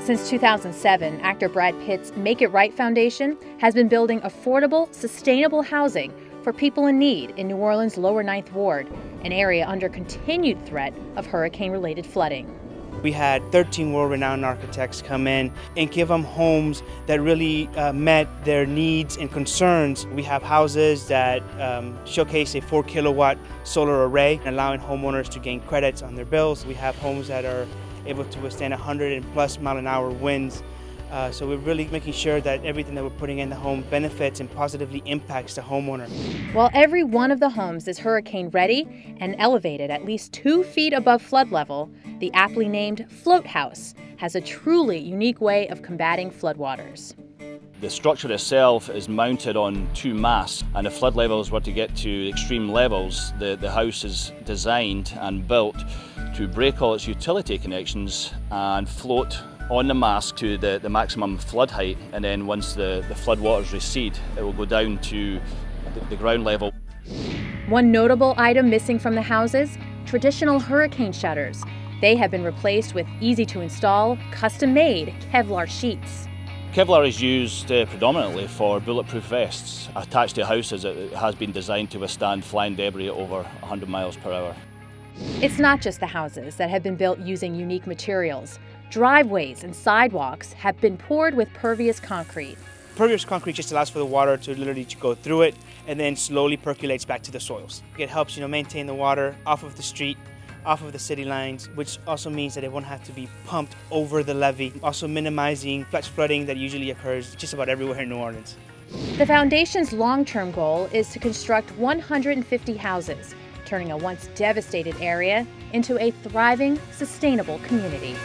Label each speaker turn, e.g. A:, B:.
A: Since 2007, actor Brad Pitt's Make It Right Foundation has been building affordable, sustainable housing for people in need in New Orleans' lower Ninth Ward, an area under continued threat of hurricane related flooding.
B: We had 13 world renowned architects come in and give them homes that really uh, met their needs and concerns. We have houses that um, showcase a 4 kilowatt solar array, allowing homeowners to gain credits on their bills. We have homes that are able to withstand 100 and plus mile an hour winds. Uh, so we're really making sure that everything that we're putting in the home benefits and positively impacts the homeowner.
A: While every one of the homes is hurricane ready and elevated at least two feet above flood level, the aptly named Float House has a truly unique way of combating floodwaters.
C: The structure itself is mounted on two masts and if flood levels were to get to extreme levels, the, the house is designed and built to break all its utility connections and float on the mast to the, the maximum flood height and then once the, the flood waters recede it will go down to the, the ground level.
A: One notable item missing from the houses, traditional hurricane shutters. They have been replaced with easy to install, custom made Kevlar sheets.
C: Kevlar is used uh, predominantly for bulletproof vests attached to houses. It has been designed to withstand flying debris at over 100 miles per hour.
A: It's not just the houses that have been built using unique materials. Driveways and sidewalks have been poured with pervious concrete.
B: Pervious concrete just allows for the water to literally go through it and then slowly percolates back to the soils. It helps you know maintain the water off of the street, off of the city lines, which also means that it won't have to be pumped over the levee, also minimizing flash flooding that usually occurs just about everywhere in New Orleans.
A: The foundation's long-term goal is to construct 150 houses turning a once devastated area into a thriving, sustainable community.